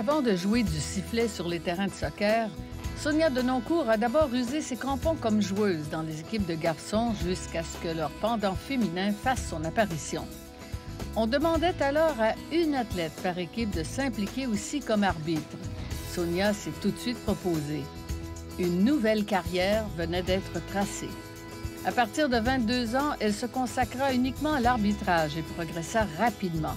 Avant de jouer du sifflet sur les terrains de soccer, Sonia Denoncourt a d'abord usé ses crampons comme joueuse dans les équipes de garçons jusqu'à ce que leur pendant féminin fasse son apparition. On demandait alors à une athlète par équipe de s'impliquer aussi comme arbitre. Sonia s'est tout de suite proposée. Une nouvelle carrière venait d'être tracée. À partir de 22 ans, elle se consacra uniquement à l'arbitrage et progressa rapidement.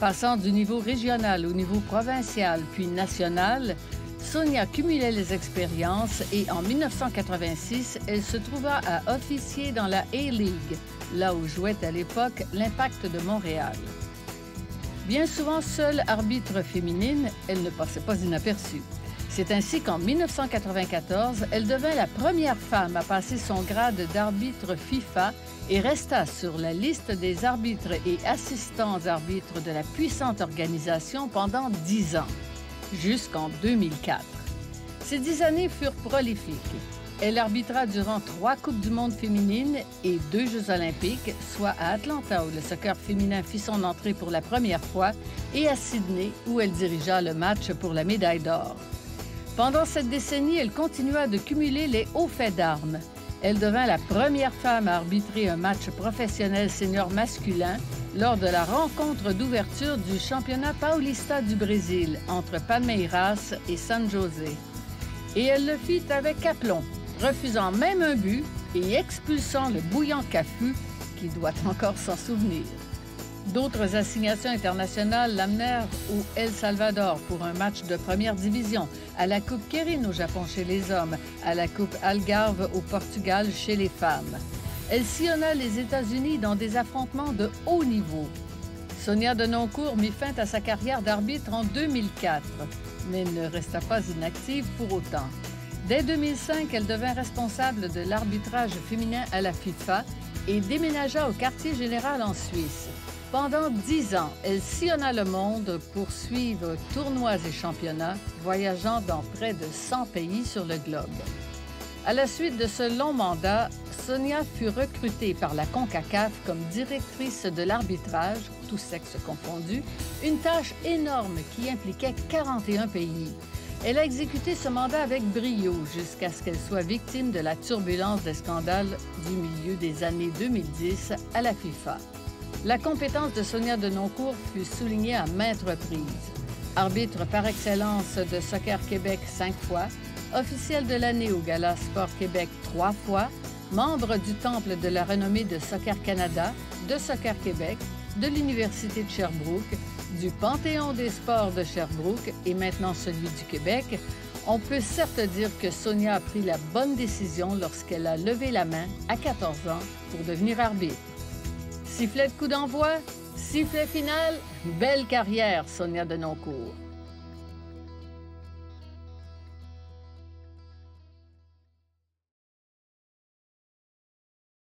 Passant du niveau régional au niveau provincial puis national, Sonia cumulait les expériences et en 1986, elle se trouva à officier dans la A-League, là où jouait à l'époque l'Impact de Montréal. Bien souvent seule arbitre féminine, elle ne passait pas inaperçue. C'est ainsi qu'en 1994, elle devint la première femme à passer son grade d'arbitre FIFA et resta sur la liste des arbitres et assistants arbitres de la puissante organisation pendant dix ans, jusqu'en 2004. Ces dix années furent prolifiques. Elle arbitra durant trois Coupes du monde féminines et deux Jeux olympiques, soit à Atlanta où le soccer féminin fit son entrée pour la première fois et à Sydney où elle dirigea le match pour la médaille d'or. Pendant cette décennie, elle continua de cumuler les hauts faits d'armes. Elle devint la première femme à arbitrer un match professionnel senior masculin lors de la rencontre d'ouverture du championnat Paulista du Brésil entre Palmeiras et San José. Et elle le fit avec aplomb, refusant même un but et expulsant le bouillant Cafu, qui doit encore s'en souvenir. D'autres assignations internationales l'amenèrent au El Salvador pour un match de première division, à la Coupe Kérin au Japon chez les hommes, à la Coupe Algarve au Portugal chez les femmes. Elle sillonna les États-Unis dans des affrontements de haut niveau. Sonia Denoncourt mit fin à sa carrière d'arbitre en 2004, mais ne resta pas inactive pour autant. Dès 2005, elle devint responsable de l'arbitrage féminin à la FIFA et déménagea au quartier général en Suisse. Pendant dix ans, elle sillonna le monde pour suivre tournois et championnats, voyageant dans près de 100 pays sur le globe. À la suite de ce long mandat, Sonia fut recrutée par la CONCACAF comme directrice de l'arbitrage, tous sexes confondus, une tâche énorme qui impliquait 41 pays. Elle a exécuté ce mandat avec brio jusqu'à ce qu'elle soit victime de la turbulence des scandales du milieu des années 2010 à la FIFA. La compétence de Sonia Denoncourt fut soulignée à maintes reprises. Arbitre par excellence de Soccer Québec cinq fois, officielle de l'année au Gala Sport Québec trois fois, membre du Temple de la renommée de Soccer Canada, de Soccer Québec, de l'Université de Sherbrooke, du Panthéon des sports de Sherbrooke et maintenant celui du Québec, on peut certes dire que Sonia a pris la bonne décision lorsqu'elle a levé la main à 14 ans pour devenir arbitre. Sifflet de coup d'envoi, sifflet final, belle carrière, Sonia Denoncourt.